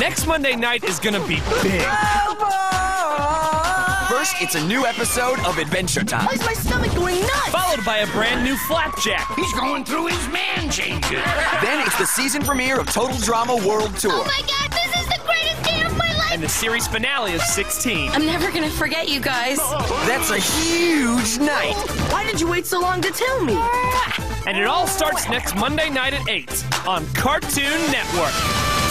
Next Monday night is gonna be big. First, it's a new episode of Adventure Time. Why is my stomach going nuts? Followed by a brand new Flapjack. He's going through his man changes. Then it's the season premiere of Total Drama World Tour. Oh my god, this is the greatest day of my life! And the series finale of 6teen. I'm never gonna forget you guys. That's a huge night. Why did you wait so long to tell me? And it all starts next Monday night at 8 on Cartoon Network.